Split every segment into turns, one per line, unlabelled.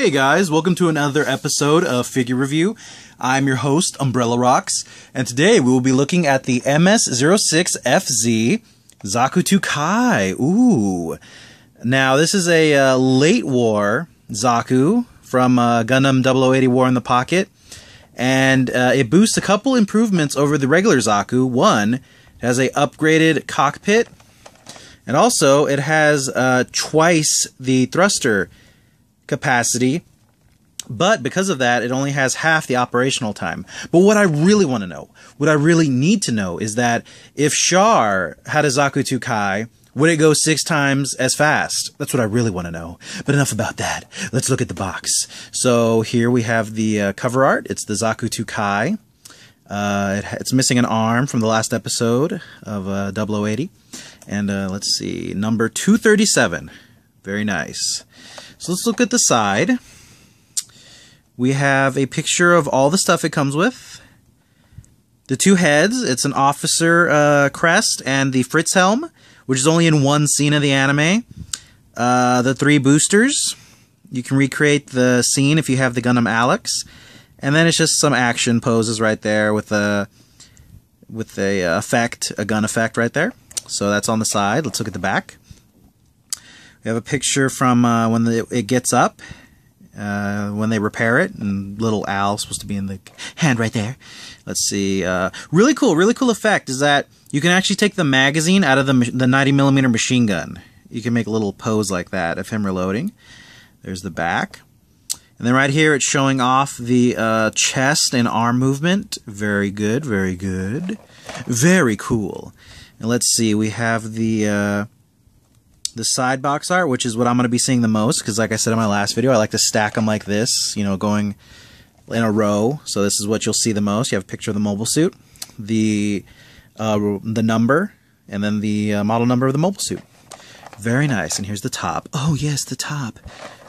Hey guys, welcome to another episode of Figure Review. I'm your host, Umbrella Rocks, and today we will be looking at the MS06FZ Zaku 2 Kai. Ooh. Now, this is a uh, late war Zaku from uh, Gundam 0080 War in the Pocket, and uh, it boosts a couple improvements over the regular Zaku. One, it has a upgraded cockpit, and also it has uh, twice the thruster capacity. But because of that, it only has half the operational time. But what I really want to know, what I really need to know is that if Char had a Zaku 2 Kai, would it go six times as fast? That's what I really want to know. But enough about that. Let's look at the box. So here we have the uh, cover art. It's the Zaku 2 Kai. Uh, it, it's missing an arm from the last episode of uh, 0080. And uh, let's see, number 237. Very nice. So let's look at the side. We have a picture of all the stuff it comes with. The two heads, it's an officer uh, crest and the Fritz helm, which is only in one scene of the anime. Uh, the three boosters. You can recreate the scene if you have the Gundam Alex. And then it's just some action poses right there with a with a uh, effect, a gun effect right there. So that's on the side. Let's look at the back. We have a picture from uh, when the, it gets up, uh, when they repair it, and little Al supposed to be in the hand right there. Let's see. Uh, really cool, really cool effect is that you can actually take the magazine out of the the 90 millimeter machine gun. You can make a little pose like that of him reloading. There's the back. And then right here, it's showing off the uh, chest and arm movement. Very good, very good. Very cool. And let's see, we have the uh, the side box art, which is what I'm going to be seeing the most, because like I said in my last video, I like to stack them like this, you know, going in a row. So this is what you'll see the most. You have a picture of the mobile suit, the uh, the number, and then the uh, model number of the mobile suit. Very nice. And here's the top. Oh yes, the top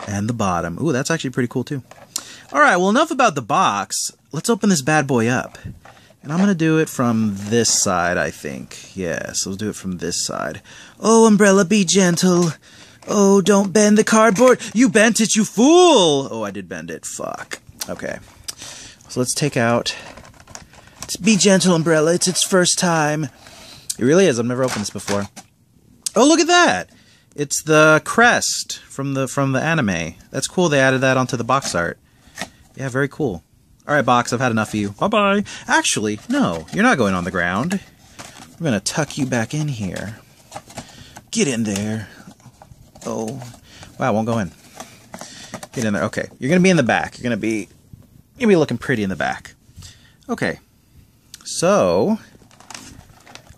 and the bottom. Ooh, that's actually pretty cool too. All right, well enough about the box. Let's open this bad boy up. And I'm going to do it from this side, I think. Yes, we'll do it from this side. Oh, Umbrella, be gentle. Oh, don't bend the cardboard. You bent it, you fool! Oh, I did bend it. Fuck. Okay. So let's take out... Be gentle, Umbrella. It's its first time. It really is. I've never opened this before. Oh, look at that! It's the crest from the from the anime. That's cool. They added that onto the box art. Yeah, very cool. All right, box. I've had enough of you. Bye bye. Actually, no. You're not going on the ground. We're gonna tuck you back in here. Get in there. Oh, wow. Won't go in. Get in there. Okay. You're gonna be in the back. You're gonna be. You're gonna be looking pretty in the back. Okay. So,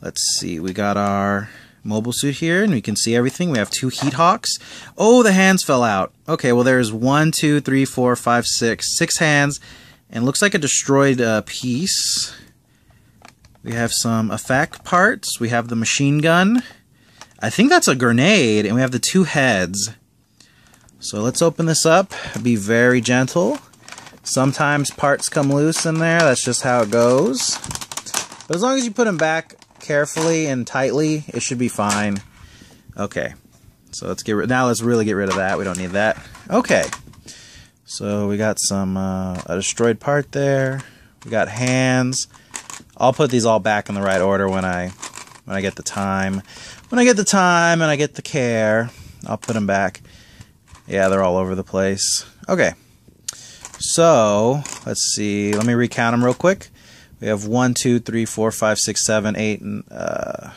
let's see. We got our mobile suit here, and we can see everything. We have two heat hawks. Oh, the hands fell out. Okay, well, there's one, two, three, four, five, six, six hands, and looks like a destroyed uh, piece. We have some effect parts. We have the machine gun. I think that's a grenade, and we have the two heads. So let's open this up. Be very gentle. Sometimes parts come loose in there. That's just how it goes. But as long as you put them back carefully and tightly, it should be fine. Okay. So let's get rid now let's really get rid of that. We don't need that. Okay. So we got some uh, a destroyed part there. We got hands. I'll put these all back in the right order when I when I get the time. When I get the time and I get the care, I'll put them back. Yeah, they're all over the place. Okay. So, let's see. Let me recount them real quick. We have 1, 2, 3, 4, 5, 6, 7, 8, and, uh,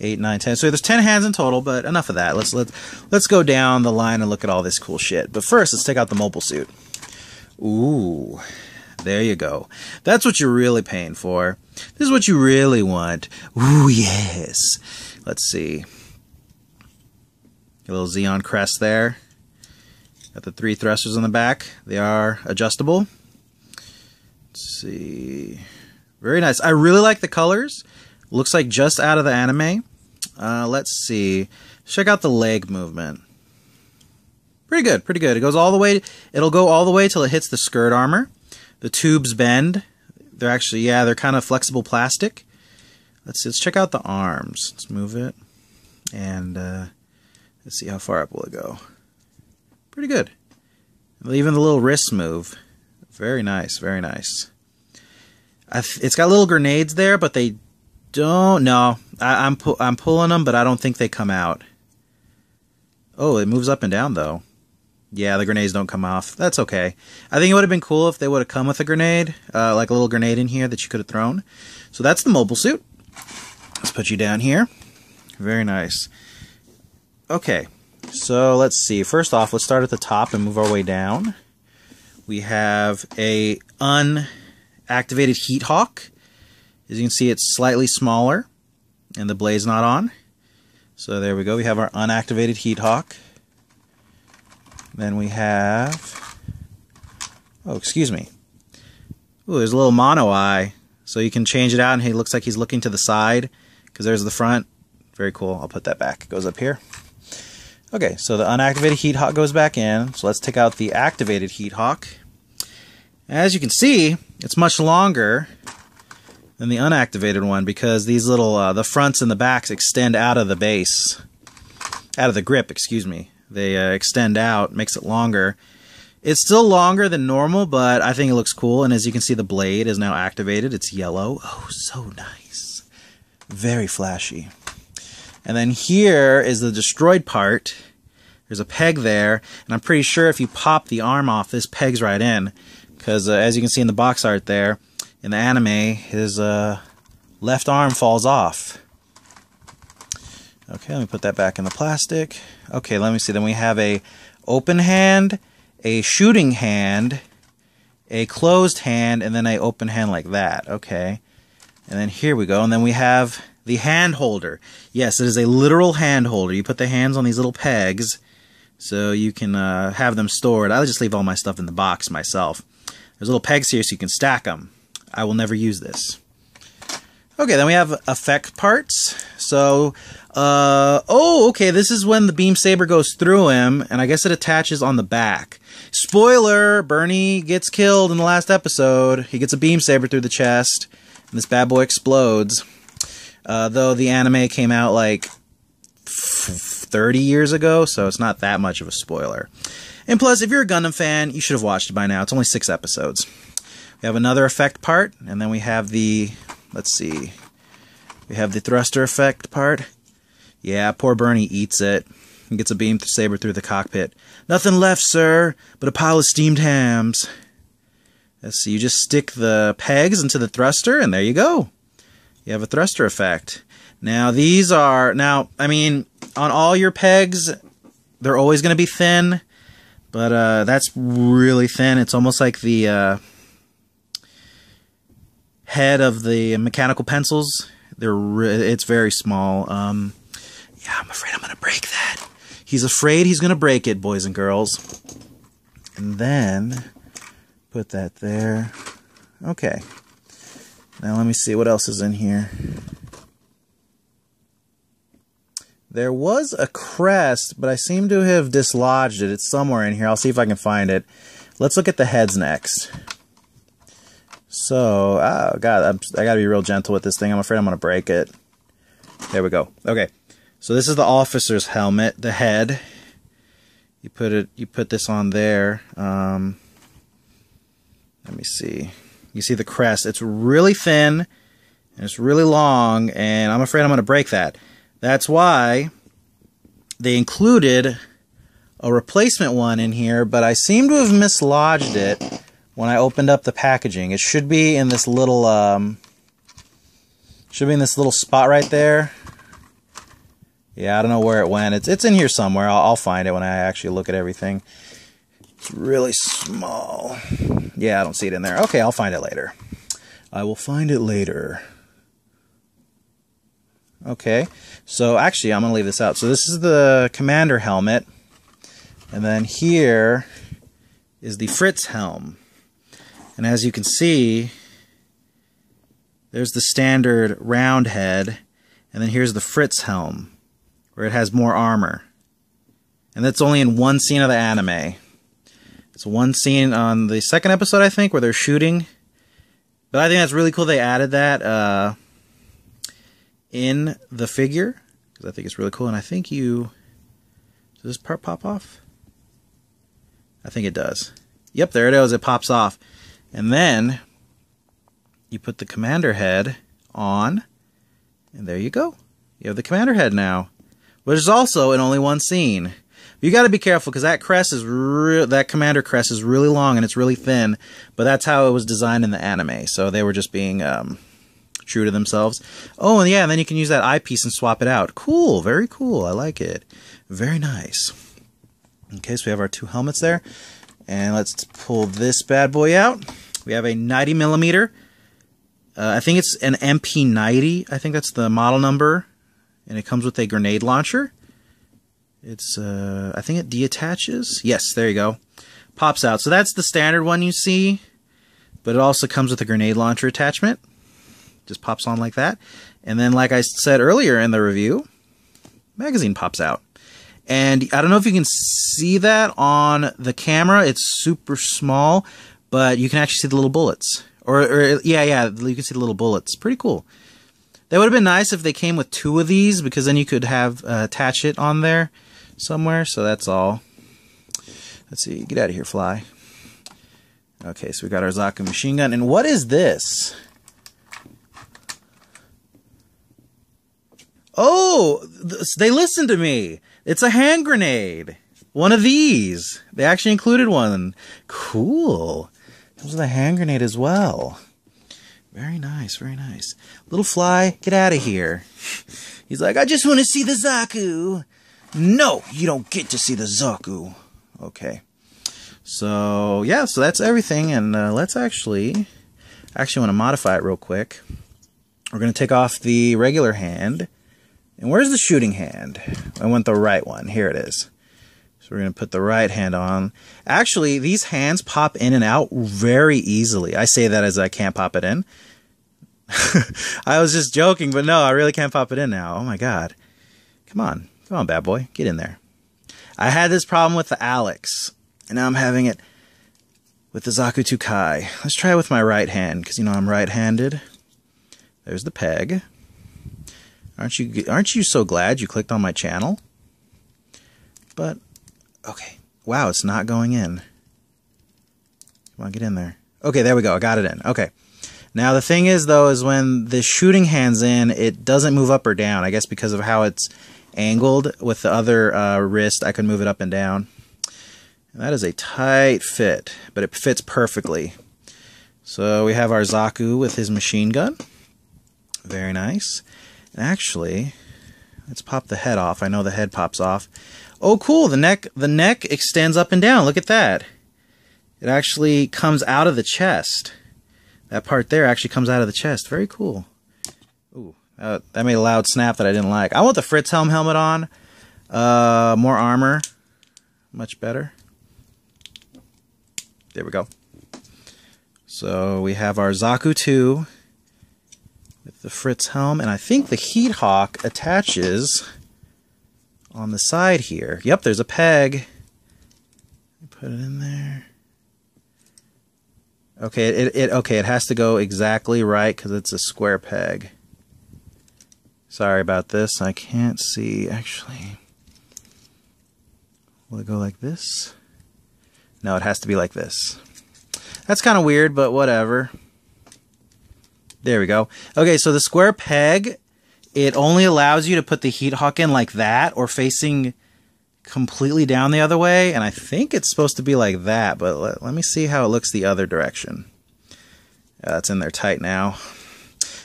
8, 9, 10. So there's 10 hands in total, but enough of that. Let's, let, let's go down the line and look at all this cool shit. But first, let's take out the mobile suit. Ooh, there you go. That's what you're really paying for. This is what you really want. Ooh, yes. Let's see. A little Zeon crest there. Got the three thrusters on the back. They are adjustable. Let's see. Very nice. I really like the colors. Looks like just out of the anime. Uh, let's see. Check out the leg movement. Pretty good, pretty good. It goes all the way. It'll go all the way till it hits the skirt armor. The tubes bend. They're actually, yeah, they're kind of flexible plastic. Let's see, let's check out the arms. Let's move it, and uh, let's see how far up will it go. Pretty good. Even the little wrist move. Very nice, very nice. it's got little grenades there, but they don't. No, I, am pu- I'm pulling them, but I don't think they come out. Oh, it moves up and down though. Yeah, the grenades don't come off. That's okay. I think it would have been cool if they would have come with a grenade, uh, like a little grenade in here that you could have thrown. So that's the mobile suit. Let's put you down here. Very nice. Okay, so let's see. First off, let's start at the top and move our way down. We have a unactivated Heat Hawk. As you can see, it's slightly smaller, and the blade's not on. So there we go. We have our unactivated Heat Hawk. Then we have... Oh, excuse me. Ooh, there's a little mono eye. So you can change it out, and he looks like he's looking to the side, because there's the front. Very cool. I'll put that back. It goes up here. Okay, so the unactivated heat hawk goes back in. So let's take out the activated heat hawk. As you can see, it's much longer than the unactivated one because these little uh, the fronts and the backs extend out of the base, out of the grip. Excuse me. They uh, extend out, makes it longer. It's still longer than normal, but I think it looks cool. And as you can see, the blade is now activated. It's yellow. Oh, so nice. Very flashy. And then here is the destroyed part. There's a peg there, and I'm pretty sure if you pop the arm off, this pegs right in. Because uh, as you can see in the box art there, in the anime, his uh, left arm falls off. Okay, let me put that back in the plastic. Okay, let me see. Then we have a open hand, a shooting hand, a closed hand, and then a open hand like that. Okay. And then here we go. And then we have the hand holder. Yes, it is a literal hand holder. You put the hands on these little pegs so you can uh, have them stored. I just leave all my stuff in the box myself. There's little pegs here so you can stack them. I will never use this. Okay, then we have effect parts. So, uh, oh, okay, this is when the beam saber goes through him, and I guess it attaches on the back. Spoiler, Bernie gets killed in the last episode. He gets a beam saber through the chest, and this bad boy explodes. Uh, though the anime came out like 30 years ago, so it's not that much of a spoiler. And plus, if you're a Gundam fan, you should have watched it by now. It's only six episodes. We have another effect part, and then we have the, let's see, we have the thruster effect part. Yeah, poor Bernie eats it and gets a beam saber through the cockpit. Nothing left, sir, but a pile of steamed hams. Let's see, you just stick the pegs into the thruster, and there you go you have a thruster effect. Now these are now I mean on all your pegs they're always going to be thin, but uh, that's really thin. It's almost like the uh, head of the mechanical pencils. They're it's very small. Um, yeah, I'm afraid I'm to break that. He's afraid he's to break it, boys and girls. And then put that there. Okay. Now let me see what else is in here. There was a crest, but I seem to have dislodged it. It's somewhere in here. I'll see if I can find it. Let's look at the heads next. So, oh god, I'm, I gotta be real gentle with this thing. I'm afraid I'm gonna break it. There we go. Okay, so this is the officer's helmet, the head. You put it. You put this on there. Um, let me see. You see the crest. It's really thin and it's really long, and I'm afraid I'm going to break that. That's why they included a replacement one in here, but I seem to have mislodged it when I opened up the packaging. It should be in this little um, should be in this little spot right there. Yeah, I don't know where it went. It's it's in here somewhere. I'll, I'll find it when I actually look at everything. It's really small. Yeah, I don't see it in there. Okay, I'll find it later. I will find it later. Okay, so actually, I'm going to leave this out. So this is the commander helmet. And then here is the Fritz helm. And as you can see, there's the standard round head. And then here's the Fritz helm, where it has more armor. And that's only in one scene of the anime. It's one scene on the second episode, I think, where they're shooting. But I think that's really cool. They added that uh, in the figure because I think it's really cool. And I think you does this part pop off? I think it does. Yep, there it is. It pops off. And then you put the commander head on, and there you go. You have the commander head now, which is also in only one scene. You got to be careful because that crest is re- that commander crest is really long and it's really thin, but that's how it was designed in the anime. So they were just being um, true to themselves. Oh, and yeah, and then you can use that eyepiece and swap it out. Cool, very cool. I like it. Very nice. Okay, so we have our two helmets there. And let's pull this bad boy out. We have a 90 millimeter. Uh, I think it's an MP90. I think that's the model number. And it comes with a grenade launcher. It's, uh, I think it deattaches. Yes, there you go. Pops out. So that's the standard one you see. But it also comes with a grenade launcher attachment. Just pops on like that. And then, like I said earlier in the review, magazine pops out. And I don't know if you can see that on the camera. It's super small, but you can actually see the little bullets. Or, or yeah, yeah, you can see the little bullets. Pretty cool. That would have been nice if they came with two of these, because then you could have uh, attach it on there somewhere. So that's all. Let's see. Get out of here, fly. Okay, so we got our Zaku machine gun. And what is this? Oh, they listened to me. It's a hand grenade. One of these. They actually included one. Cool. Comes with a hand grenade as well. Very nice, very nice. Little fly, get out of here. He's like, I just want to see the Zaku. No, you don't get to see the Zaku. Okay. So, yeah, so that's everything. And uh, let's actually, actually want to modify it real quick. We're going to take off the regular hand and where's the shooting hand? I want the right one. Here it is. So we're going to put the right hand on. Actually, these hands pop in and out very easily. I say that as I can't pop it in. I was just joking, but no, I really can't pop it in now. Oh my god. Come on. Come on, bad boy. Get in there. I had this problem with the Alex, and now I'm having it with the Zaku 2 Kai. Let's try it with my right hand, because you know I'm right-handed. There's the peg. Aren't you aren't you so glad you clicked on my channel? But okay. Wow, it's not going in. Come on, get in there. Okay, there we go. I got it in. Okay. Now the thing is though is when the shooting hand's in, it doesn't move up or down. I guess because of how it's angled with the other uh, wrist, I can move it up and down. And that is a tight fit, but it fits perfectly. So we have our Zaku with his machine gun. Very nice. Actually, let's pop the head off. I know the head pops off. Oh, cool. The neck, the neck extends up and down. Look at that. It actually comes out of the chest. That part there actually comes out of the chest. Very cool. Ooh, uh, that made a loud snap that I didn't like. I want the Fritz Helm helmet on. Uh, more armor. Much better. There we go. So we have our Zaku 2 with the Fritz helm, and I think the Heat Hawk attaches on the side here. Yep, there's a peg. Put it in there. Okay, it, it okay, it has to go exactly right because it's a square peg. Sorry about this. I can't see actually. Will it go like this? No, it has to be like this. That's kind of weird, but whatever. There we go. Okay, so the square peg, it only allows you to put the heat hawk in like that or facing completely down the other way. And I think it's supposed to be like that, but let, let me see how it looks the other direction. That's in there tight now.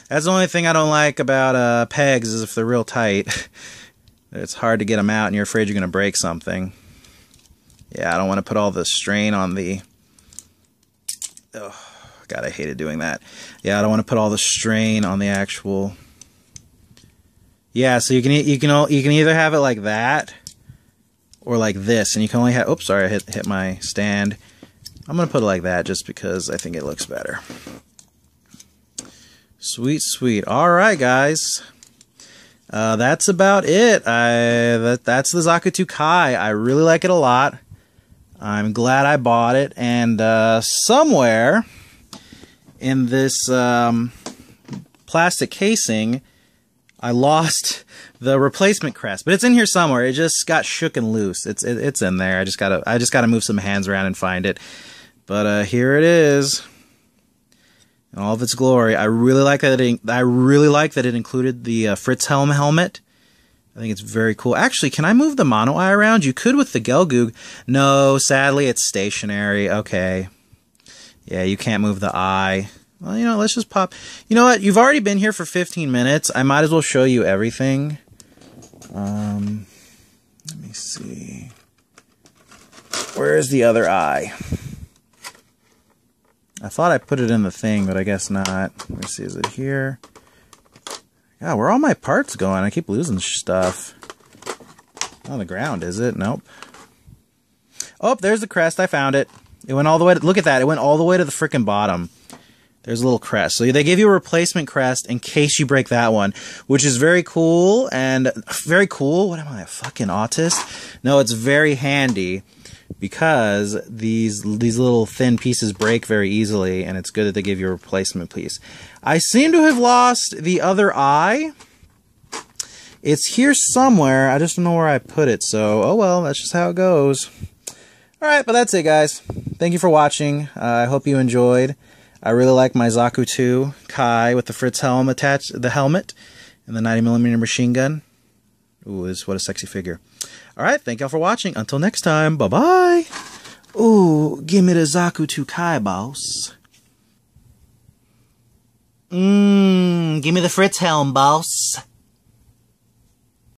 That's the only thing I don't like about uh, pegs is if they're real tight. it's hard to get them out and you're afraid you're going to break something. Yeah, I don't want to put all the strain on the... Ugh. God, I hated doing that. Yeah, I don't want to put all the strain on the actual. Yeah, so you can you can you can either have it like that or like this, and you can only have. Oops, sorry, I hit hit my stand. I'm gonna put it like that just because I think it looks better. Sweet, sweet. All right, guys. Uh, that's about it. I that that's the Zaku 2 Kai. I really like it a lot. I'm glad I bought it, and uh, somewhere in this um, plastic casing, I lost the replacement crest, but it's in here somewhere. It just got shook and loose. It's it, it's in there. I just gotta I just gotta move some hands around and find it. But uh, here it is, in all of its glory. I really like that. It, I really like that it included the uh, Fritz Helm helmet. I think it's very cool. Actually, can I move the mono eye around? You could with the Gelgoog. No, sadly, it's stationary. Okay. Yeah, you can't move the eye. Well, you know, let's just pop. You know what? You've already been here for 15 minutes. I might as well show you everything. Um, let me see. Where's the other eye? I thought I put it in the thing, but I guess not. Let me see. Is it here? Yeah, where are all my parts going? I keep losing stuff. On the ground, is it? Nope. Oh, there's the crest. I found it. It went all the way to, look at that. It went all the way to the freaking bottom. There's a little crest. So they gave you a replacement crest in case you break that one, which is very cool and very cool. What am I, a fucking autist? No, it's very handy because these these little thin pieces break very easily and it's good that they give you a replacement piece. I seem to have lost the other eye. It's here somewhere. I just don't know where I put it. So, oh well, that's just how it goes. All right, but that's it, guys. Thank you for watching. Uh, I hope you enjoyed. I really like my Zaku 2 Kai with the Fritz helm attached, the helmet, and the 90mm machine gun. Ooh, this what a sexy figure. All right, thank y'all for watching. Until next time, bye bye. Ooh, give me the Zaku 2 Kai, boss. Mmm, give me the Fritz helm, boss.